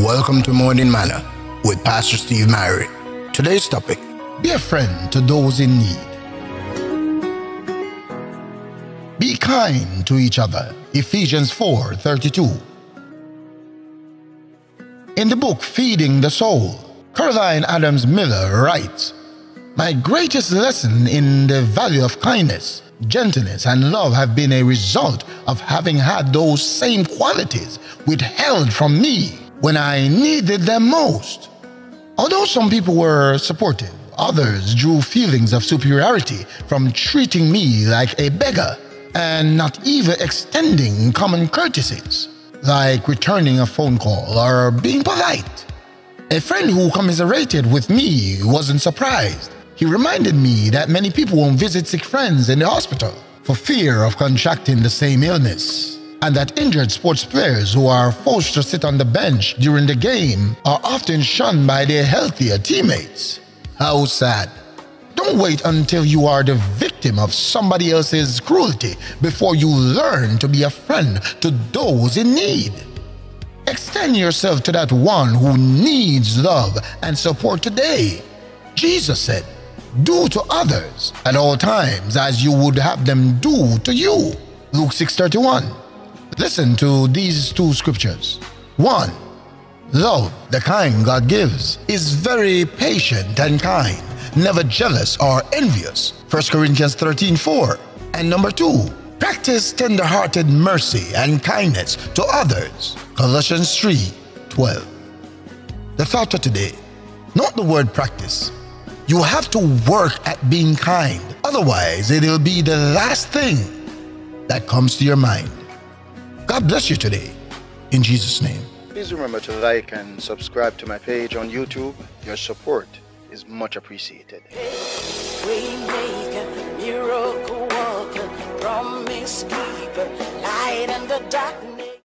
Welcome to Morning Manna with Pastor Steve Myrie. Today's topic Be a friend to those in need. Be kind to each other. Ephesians 4 32. In the book Feeding the Soul, Caroline Adams Miller writes My greatest lesson in the value of kindness, gentleness, and love have been a result of having had those same qualities withheld from me when I needed them most. Although some people were supportive, others drew feelings of superiority from treating me like a beggar and not even extending common courtesies, like returning a phone call or being polite. A friend who commiserated with me wasn't surprised. He reminded me that many people won't visit sick friends in the hospital for fear of contracting the same illness and that injured sports players who are forced to sit on the bench during the game are often shunned by their healthier teammates. How sad. Don't wait until you are the victim of somebody else's cruelty before you learn to be a friend to those in need. Extend yourself to that one who needs love and support today. Jesus said, Do to others at all times as you would have them do to you. Luke 6:31. Listen to these two scriptures. One, love, the kind God gives, is very patient and kind, never jealous or envious. 1 Corinthians 13 4. And number two, practice tender-hearted mercy and kindness to others. Colossians 3 12. The thought of today, not the word practice. You have to work at being kind, otherwise, it'll be the last thing that comes to your mind. God bless you today. In Jesus' name. Please remember to like and subscribe to my page on YouTube. Your support is much appreciated. miracle promise keeper, light in the darkness.